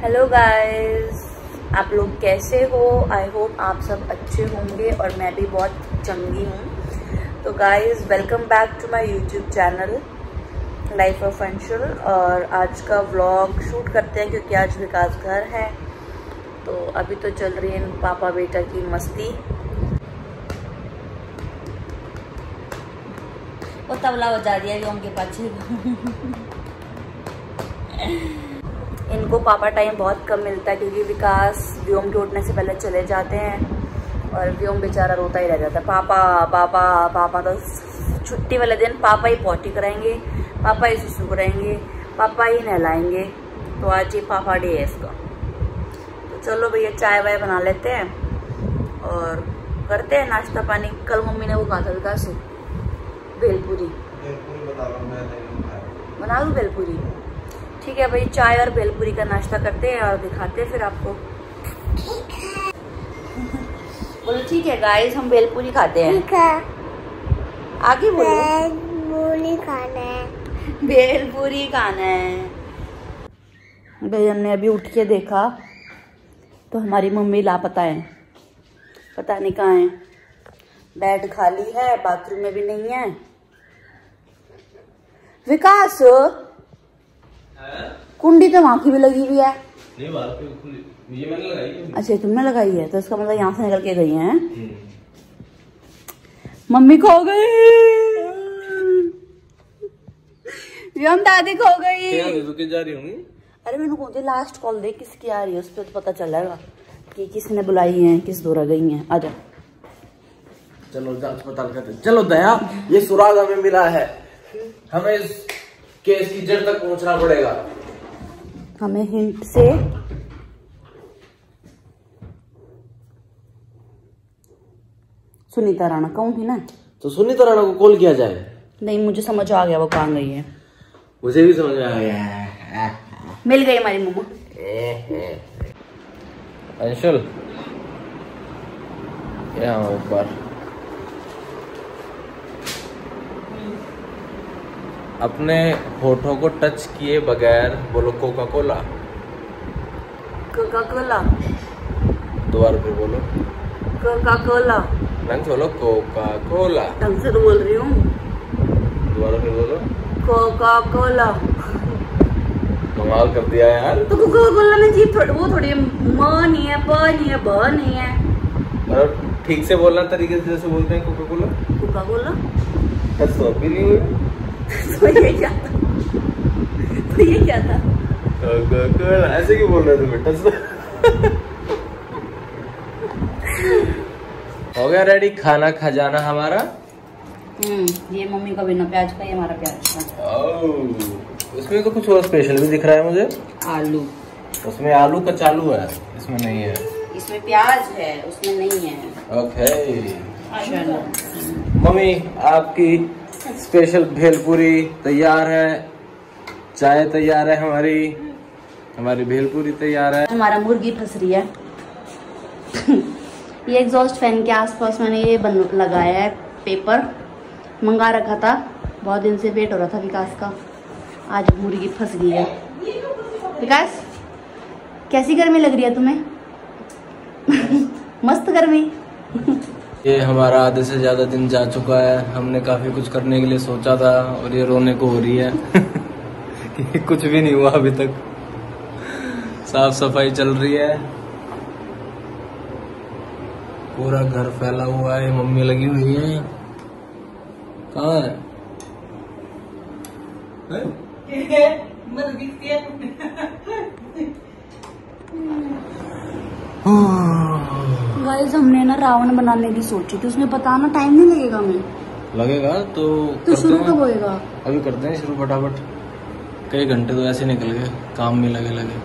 Hello guys आप लोग कैसे हो? आई होप आप सब अच्छे होंगे और मैं भी बहुत चंगी हूँ। तो guys welcome back to my YouTube channel life of Anshul और आज का व्लॉग शूट करते हैं क्योंकि आज विकास घर है। तो अभी तो चल रही है पापा बेटा की मस्ती। वो तबला बजा दिया जो उनके पास इनको पापा टाइम बहुत कम मिलता है क्योंकि विकास व्योम के उठने से पहले चले जाते हैं और व्योम बेचारा रोता ही रह जाता है। पापा पापा पापा तो छुट्टी वाले दिन पापा ही पॉटी कराएँगे पापा ही सुसु कराएँगे पापा ही नहलाएँगे। तो आज ये पापा डे है इसका। तो चलो भैया चाय वाय बना लेते हैं और करते हैं नाश्ता पानी। कल मम्मी ने वो कहा था विकास भेलपुरी। बना दू भेलपुरी? ठीक है भाई चाय और भेलपुरी का नाश्ता करते हैं और दिखाते हैं फिर आपको। बोलो ठीक है गाइस हम भेलपुरी खाते हैं। आगे बोलो। भेलपुरी खाना है। भेलपुरी खाना है। भाई हमने अभी उठ के देखा तो हमारी मम्मी लापता है। पता नहीं कहाँ है। बेड खाली है बाथरूम में भी नहीं है। विकास! कुंडी तो वहाँ की भी लगी हुई है। नहीं बाहर पे खुली ये मैंने लगाई है। अच्छा तुमने लगाई है तो इसका मतलब यहाँ से निकल के गई है? मम्मी खो गई। हम दादी खो गई। जा रही होंगी अरे मैंने कौन लास्ट कॉल दे किसकी आ रही है उस पर तो पता चलेगा कि किसने बुलाई है किस दौरा गई है। आ जाओ। चलो जाँच पड़ताल करते चलो दया ये सुराग हमें मिला है। हमें केस की जड़ तक पहुँचना पड़ेगा। हमें हिंट से सुनीता राणा कहूँ थी ना? तो सुनीता राणा को कॉल किया जाए। नहीं मुझे समझ आ गया वो कहाँ गई है। मुझे भी समझ आ गया। मिल गई हमारी मम्मा अंशुल यहाँ ऊपर? अपने होठों को टच किए बगैर बोलो कोका कोला कोका कोला दोबारा फिर बोलो। कोका कोला ढंग से बोलो। कोका कोला ढंग से तो बोल रही हूँ। दोबारा फिर बोलो। कोका कोला कमाल कर दिया यार। तो कोका कोला में जीप थोड़ी वो थोड़ी म नहीं है प नहीं है ब नहीं है। ठीक से बोलना तरीके से जैसे बोलते हैं कोका कोला कोका कोला सौ भी नहीं हुई तो ये क्या था। तो ये क्या था ऐसे क्यों बोल रहे थे बेटा हो गया रेडी खाना खजाना हमारा। हम्म ये मम्मी का बिना प्याज का ये हमारा प्याज का। इसमें तो कुछ और स्पेशल भी दिख रहा है मुझे। आलू। उसमें आलू का चालू है इसमें नहीं है। इसमें प्याज है उसमें नहीं है। ओके मम्मी आपकी स्पेशल भेलपूरी तैयार है, चाय तैयार है हमारी। हमारी भेलपूरी तैयार है। हमारा मुर्गी फंस रही है। ये एग्जॉस्ट फ़ैन के आसपास मैंने ये बन, लगाया है पेपर मंगा रखा था। बहुत दिन से वेट हो रहा था विकास का। आज मुर्गी फंस गई है। विकास, कैसी गर्मी लग रही है तुम्हें? मस्त गर्मी। ये हमारा आधे से ज़्यादा दिन जा चुका है। हमने काफ़ी कुछ करने के लिए सोचा था और ये रोने को हो रही है। कि कुछ भी नहीं हुआ अभी तक। साफ़ सफ़ाई चल रही है। पूरा घर फैला हुआ है, मम्मी लगी हुई है। कहाँ है? हैं? गाइस हमने ना रावण बनाने की सोची थी उसमें पता ना टाइम नहीं लगेगा हमें। लगेगा तो तो शुरू कब होएगा? अभी करते हैं शुरू फटाफट। कई घंटे तो ऐसे निकल गए काम में लगे लगे।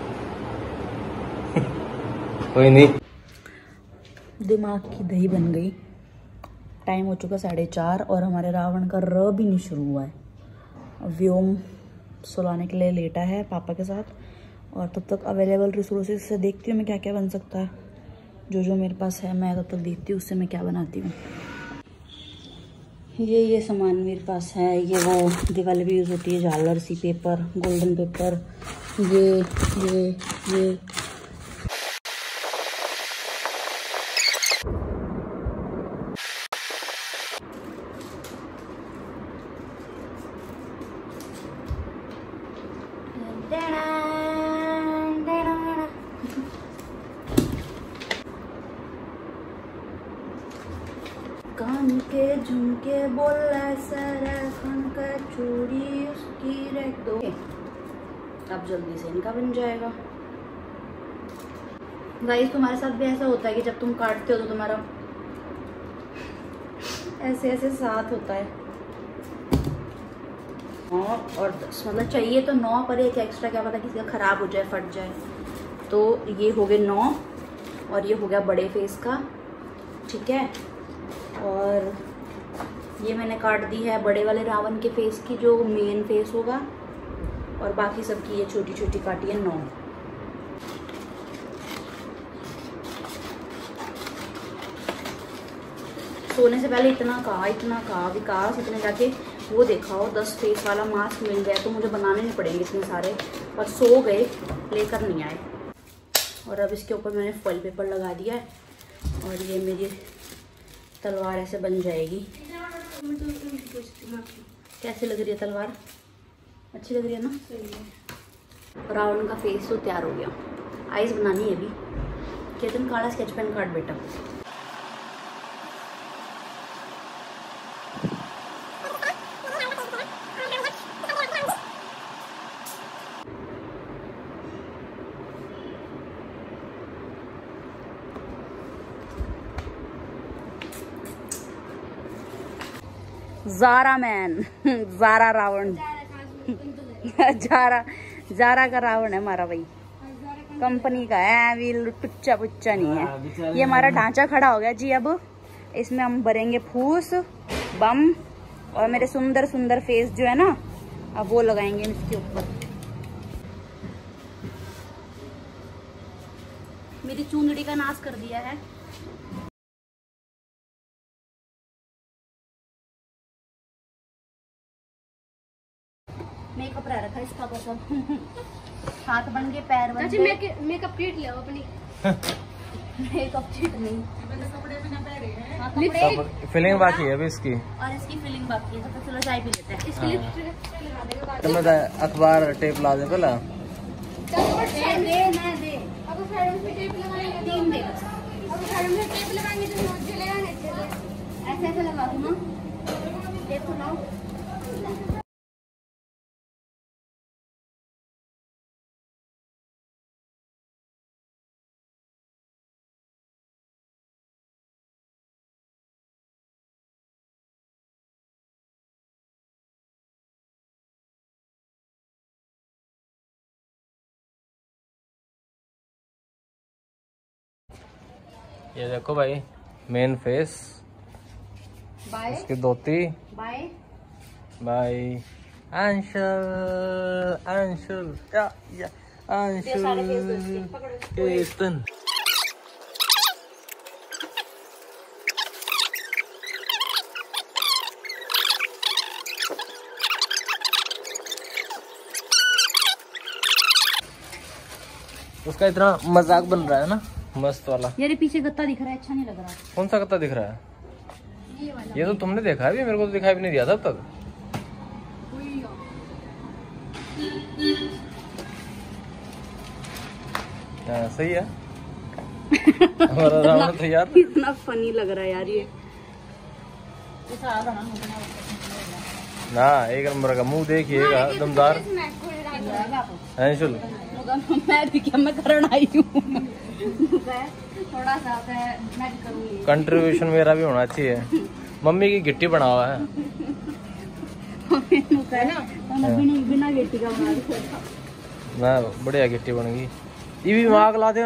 कोई नहीं। दिमाग की दही बन गई। टाइम हो चुका साढ़े चार और हमारे रावण का र भी नहीं शुरू हुआ है। व्योम सुलाने के लिए लेटा है पापा के साथ और तब तक अवेलेबल रिसोर्सेज से देखती हूँ मैं क्या क्या बन सकता है। जो जो मेरे पास है, मैं तब तक देखती हूँ, उससे मैं क्या बनाती हूँ। ये ये सामान मेरे पास है, ये वो दिवाली भी यूज़ होती है, झालर सी पेपर, गोल्डन पेपर, ये ये ये कान के झुमके बोला, सारा खान चूड़ी उसकी रख दो। अब जल्दी से इनका बन जाएगा। गाइस तुम्हारे साथ भी ऐसा होता है कि जब तुम काटते हो तो तुम्हारा ऐसे ऐसे साथ होता है। नौ और दस मतलब चाहिए तो नौ, पर एक एक्स्ट्रा क्या पता किसी का ख़राब हो जाए, फट जाए। तो ये हो गए नौ और ये हो गया बड़े फेस का, ठीक है? और ये मैंने काट दी है बड़े वाले रावण के फेस की, जो मेन फेस होगा। और बाकी सबकी ये छोटी छोटी काटी है नौ। सोने से पहले इतना कहा इतना कहा विकास, इतने जाके। वो देखा हो दस फेस वाला मास्क मिल गया तो मुझे बनाने नहीं पड़ेंगे इतने सारे। और सो गए, लेकर नहीं आए। और अब इसके ऊपर मैंने फॉइल पेपर लगा दिया है। और ये मेरी तलवार ऐसे बन जाएगी। कैसे लग रही है तलवार? अच्छी लग रही है ना? रावण का फेस तो तैयार हो गया। आइस बनानी है अभी। केतन काला स्केच पेन काट बेटा। जारा मैन जारा रावण जारा जारा का रावण है हमारा भाई कंपनी का है अभी टुच्चा पुच्चा नहीं है ये हमारा ढांचा खड़ा हो गया जी अब। इसमें हम भरेंगे फूस बम और मेरे सुंदर सुंदर फेस जो है ना अब वो लगाएँगे इसके ऊपर। मेरी चूंदड़ी का नाश कर दिया है। है बस हाथ बन गए पैर बन गए। मेकअप किट ले अपनी। मेकअप चिट नहीं। हाँ, फिलिंग बाकी है अभी इसकी। और इसकी फिलिंग बाकी है तो चलो चाय पी लेते हैं। इसके लिए तो मैं अखबार टेप ला दे पहला। दे दे ना दे। अगर साइड में टेप लगाएँगे तीन दे अगर साइड में टेप लगाएँगे तो ऐसे ऐसे लगा दूँ ना। देखो ना। ये देखो भाई मेन फेस बाय इसकी धोती। बाय भाई अंशुल अंशुल या या अंशुल केतन उसका इतना मज़ाक बन रहा है ना? मस्त वाला। यार पीछे गत्ता दिख रहा है अच्छा नहीं लग रहा। कौन सा कत्ता दिख रहा है? ये तो तुमने देखा है भी मेरे को तो दिखाई भी नहीं दिया था अब तक। हाँ, सही है। हमारा रावण तो यार इतना फनी लग रहा है यार ये। ना एक नंबर का मुँह देखिएगा दमदार। अंशुल मैं भी क्या मैं करण आई हूँ। थोड़ा सा कंट्रीब्यूशन मेरा भी होना चाहिए। मम्मी की गिट्टी बना हुआ है। ना बढ़िया गिट्टी बन गई। ये भी माग ला दे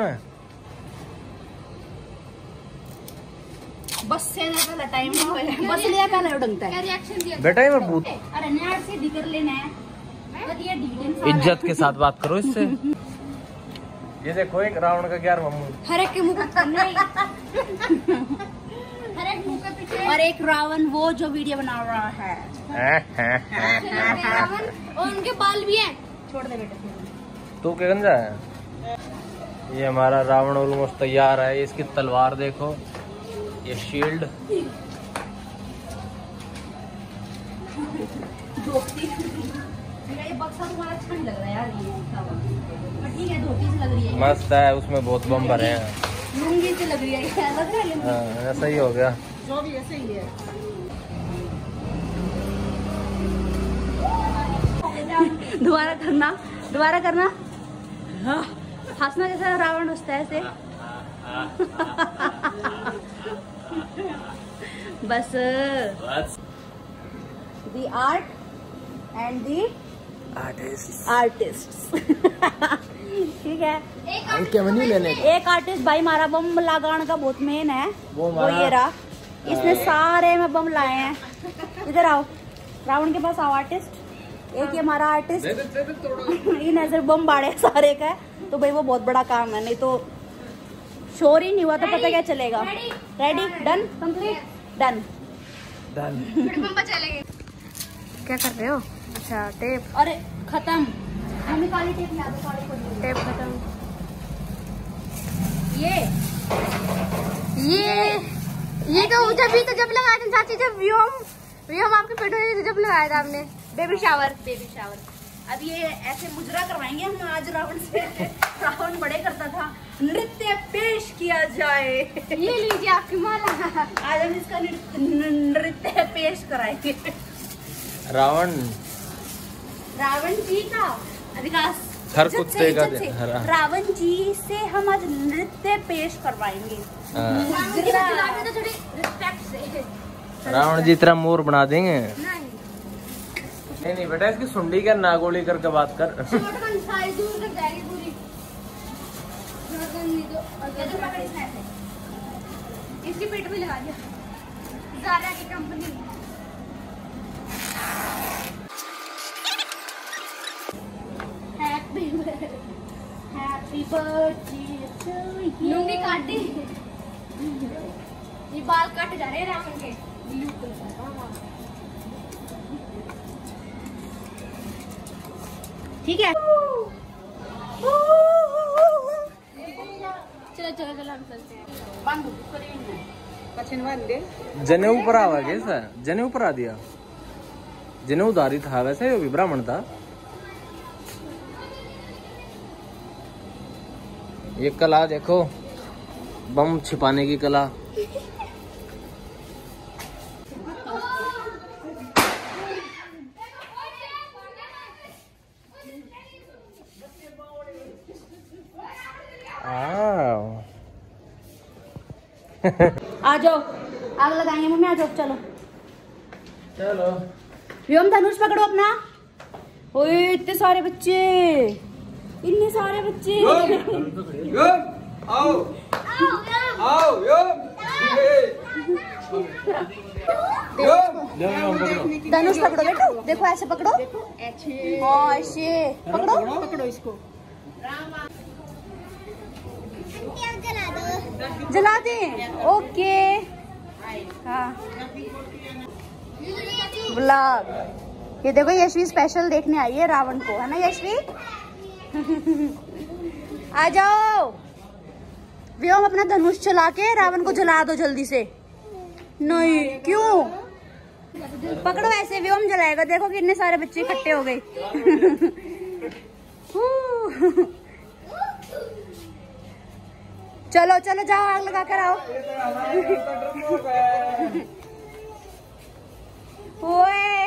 बस से ना पहला टाइम ना बस लिया पहला उड़ंगता क्या है। रिएक्शन दिया? बेटा ये मैं भूत अरे से दिकर लेना है। इज़्ज़त के साथ बात करो इससे। ये देखो एक रावण का ग्यारह मुँह। हर एक के मुँह पे नहीं हर एक मुँह के पीछे। और एक रावण वो जो वीडियो बना रहा है। रावण और उनके बाल भी हैं। छोड़ दे बेटा। तू क्या गंजा है? ये हमारा रावण ऑलमोस्ट तैयार है। इसकी तलवार देखो। ये शील्ड ये बक्सा तुम्हारा ठंड लग रहा है यार ये पर ठीक है धोती से लग रही है मस्त है उसमें बहुत बम भरे हैं। लग रही है क्या लग रहा है लुंगी? हाँ, ऐसा ही हो गया। जो भी ऐसे ही है। दोबारा करना दोबारा करना। हाँ, हंसना जैसा रावण हंसता है ऐसे। बस। The art and the artist artist ठीक है। क्या मनी लेने। का एक आर्टिस्ट भाई हमारा बम लगाने का बहुत मेन है। वो वो ये रहा। इसने सारे में बम लाए हैं। इधर आओ। रावण के पास आओ आर्टिस्ट एक ये हमारा आर्टिस्ट ये नज़र बम बाड़े सारे का। है तो भाई वो बहुत बड़ा काम है नहीं तो शोर ही नहीं हुआ तो पता क्या चलेगा। रेडी डन कंप्लीट डन चलेंगे क्या कर रहे हो? अच्छा टेप अरे खत्म। मम्मी काली टेप ला दो काली को टेप खत्म। ये। ये। ये तो जब भी तो जब लगाया था चाची जब व्योम व्योम आपके पेट में जब लगाया था आपने बेबी शावर बेबी शावर अब ये ऐसे मुजरा करवाएँगे हम आज रावण से। रावण बड़े करता था। नृत्य पेश किया जाए। ये लीजिए आपकी माला। आज हम इसका नृत्य नृत्य पेश कराएँगे। रावण। रावण जी का। विकास हर कुत्ते का। रावण जी से हम आज नृत्य पेश करवाएँगे। हाँ। तो रावण जी तरह मोर बना देंगे। नहीं। नहीं बेटा इसकी सुंडी क्या नागोली करके बात कर। तो इसकी पेट में लगा दिया। जारा की कंपनी लुंगी काट। दी ये बाल कट जा रहे हैं रावण के। ब्लू ठीक है। चलो चलो चलो हम चलते हैं। जने ऊपर आवा कैसा जने ऊपर आ दिया। जने उधारी था वैसे ब्राह्मण था। ये कला देखो बम छिपाने की कला। आ जाओ आग लगाएँगे मम्मी आ जाओ चलो। चलो। व्योम धनुष पकड़ो अपना। ओए इतने सारे बच्चे। इतने सारे बच्चे। आओ। आओ धनुष पकड़ो बेटो। देखो ऐसे पकड़ो। हाँ ऐसे। पकड़ो। पकड़ो इसको। जला दे। ओके। हाँ। ब्लॉग ये देखो यशवी स्पेशल देखने आई है रावण को। है ना यशवी? आ जाओ। व्योम अपना धनुष चला के रावण को जला दो जल्दी से। नहीं, क्यों? पकड़ो ऐसे व्योम जलाएगा। देखो कितने सारे बच्चे इकट्ठे हो गए। चलो चलो, जाओ, आग लगा कर आओ। ओए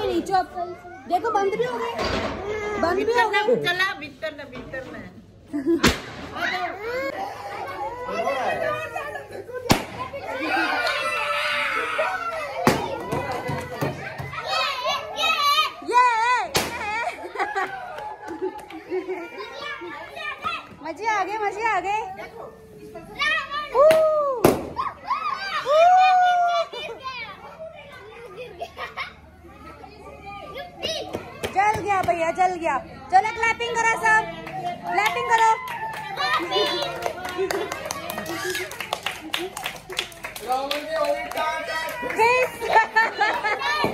रोते नहीं चुप देखो बंद भी हो गए। बंद भी हो गए। चला भीतर ना भीतर ना। मज़े आ गए मज़े आ गए जल गया भैया जल गया। चलो क्लैपिंग करो सब। क्लैपिंग करो। हो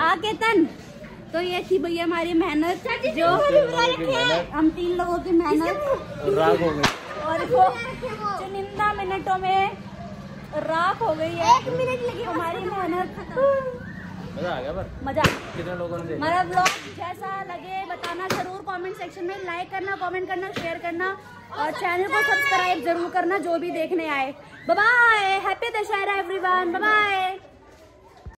आगे तन। तो ये थी भैया हमारी मेहनत जो हम तीन लोगों की मेहनत। राग हो और वो चुनिंदा मिनटों में राख हो गई है। एक मिनट लगी हमारी मेहनत। मज़ा आ गया पर। मज़ा। कितने लोगों ने हमारा ब्लॉग जैसा लगे बताना ज़रूर कमेंट सेक्शन में। लाइक करना कमेंट करना शेयर करना। और चैनल को सब्सक्राइब ज़रूर करना जो भी देखने आए। Bye happy Dussehra everyone bye